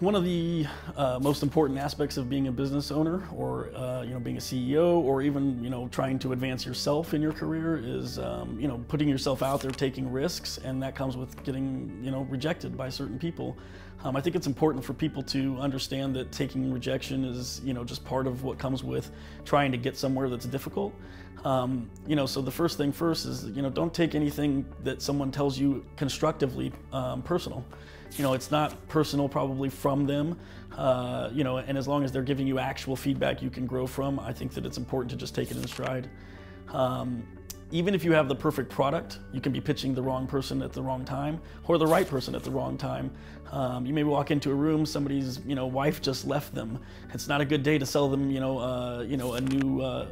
one of the uh, most important aspects of being a business owner or uh, you know being a CEO or even you know trying to advance yourself in your career is um, you know putting yourself out there taking risks and that comes with getting you know rejected by certain people. Um, I think it's important for people to understand that taking rejection is you know just part of what comes with trying to get somewhere that's difficult. Um, you know so the first thing first is you know don't take anything that someone tells you constructively um, personal. You know, it's not personal probably from them, uh, you know, and as long as they're giving you actual feedback you can grow from, I think that it's important to just take it in stride. Um, even if you have the perfect product, you can be pitching the wrong person at the wrong time or the right person at the wrong time. Um, you may walk into a room, somebody's you know wife just left them. It's not a good day to sell them you know uh, you know a new uh,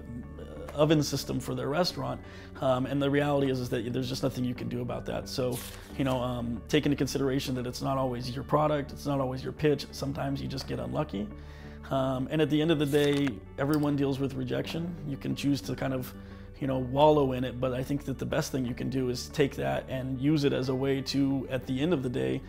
oven system for their restaurant. Um, and the reality is, is that there's just nothing you can do about that. So, you know, um, take into consideration that it's not always your product, it's not always your pitch. Sometimes you just get unlucky. Um, and at the end of the day, everyone deals with rejection. You can choose to kind of, you know, wallow in it, but I think that the best thing you can do is take that and use it as a way to, at the end of the day,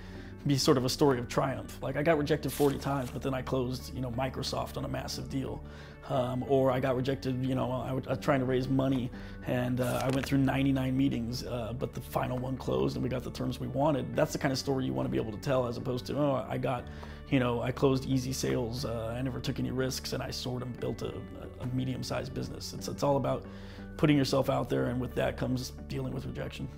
be sort of a story of triumph. Like I got rejected 40 times, but then I closed, you know, Microsoft on a massive deal. Um, or I got rejected, you know, I was, trying to raise money and uh, I went through 99 meetings, uh, but the final one closed and we got the terms we wanted. That's the kind of story you want to be able to tell as opposed to, oh, I got, you know, I closed easy sales, uh, I never took any risks and I sort of built a, a medium-sized business. It's, it's all about putting yourself out there and with that comes dealing with rejection.